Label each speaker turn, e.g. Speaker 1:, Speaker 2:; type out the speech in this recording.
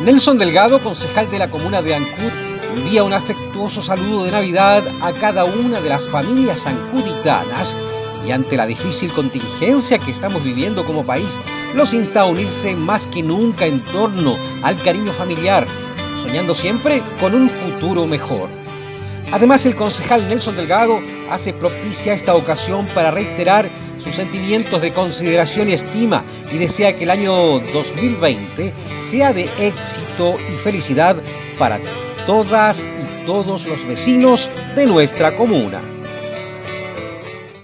Speaker 1: Nelson Delgado, concejal de la comuna de Ancud, envía un afectuoso saludo de Navidad a cada una de las familias ancuditanas y ante la difícil contingencia que estamos viviendo como país, los insta a unirse más que nunca en torno al cariño familiar, soñando siempre con un futuro mejor. Además, el concejal Nelson Delgado hace propicia esta ocasión para reiterar sus sentimientos de consideración y estima y desea que el año 2020 sea de éxito y felicidad para todas y todos los vecinos de nuestra comuna.